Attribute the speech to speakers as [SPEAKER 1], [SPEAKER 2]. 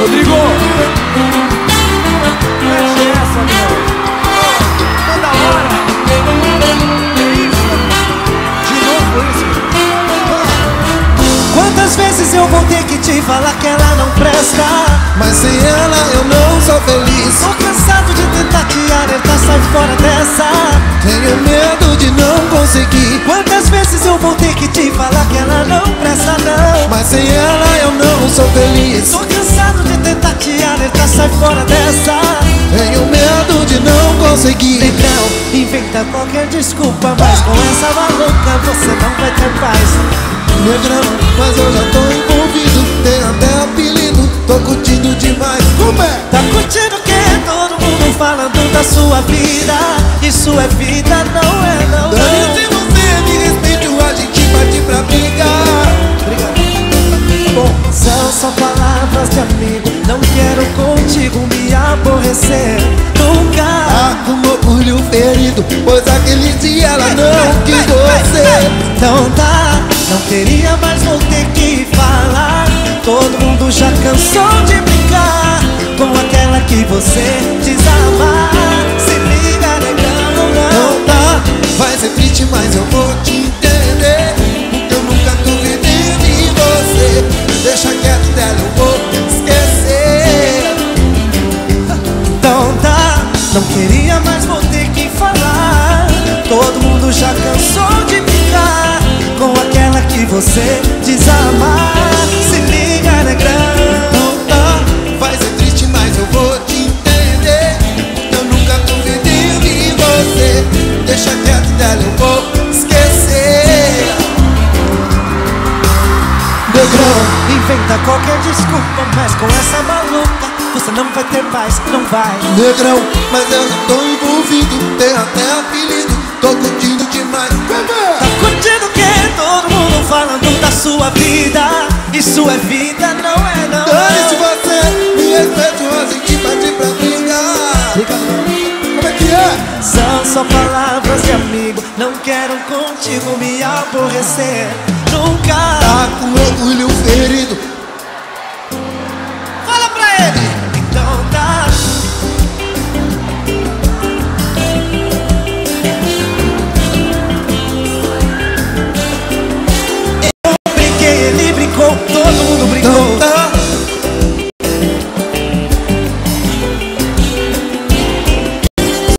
[SPEAKER 1] Rodrigo! Mexe essa, meu! Toda hora! Que isso? De novo isso?
[SPEAKER 2] Quantas vezes eu vou ter que te falar que ela não presta
[SPEAKER 3] Mas sem ela eu não sou feliz
[SPEAKER 2] Tô cansado de tentar te alertar, sai fora dessa
[SPEAKER 3] Tenho medo de não conseguir
[SPEAKER 2] Quantas vezes eu vou ter que te falar que ela não presta não
[SPEAKER 3] Mas sem ela Tenho medo de não conseguir
[SPEAKER 2] Negrão, inventa qualquer desculpa Mas com essa maluca você não vai ter paz
[SPEAKER 3] Negrão, mas eu já tô envolvido Tem até apelido, tô curtindo demais Como é?
[SPEAKER 2] Tá curtindo o que? Todo mundo falando da sua vida Isso é vida, não é não,
[SPEAKER 3] Dani,
[SPEAKER 2] não.
[SPEAKER 3] se você me respeita a gente parte pra brigar
[SPEAKER 2] Obrigado. Bom, são só palavras de amigo. Nunca.
[SPEAKER 3] Tá com orgulho ferido Pois aquele dia ela não quis você
[SPEAKER 2] Então tá, não queria mais vou ter que falar. Todo mundo já cansou de brincar com aquela que você desama. Não queria mais vou ter que falar. Todo mundo já cansou de brincar com aquela que você desama. Se liga, negrão.
[SPEAKER 3] Não tá, vai ser triste, mas eu vou te entender eu nunca duvidei de você Deixa quieto dela, eu vou esquecer
[SPEAKER 2] Negrão, inventa qualquer desculpa, mas com essa maluca você não vai ter paz, não vai.
[SPEAKER 3] Negrão, mas eu já tô envolvido Tem até apelido, tô curtindo demais
[SPEAKER 2] Tá curtindo o que? Todo mundo falando da sua vida. Isso é vida, não é não.
[SPEAKER 3] Dani, se você me respeita, a gente parte pra brigar Como é que é?
[SPEAKER 2] São só palavras de amigo. Não quero contigo me aborrecer. Nunca.
[SPEAKER 3] Tá com orgulho ferido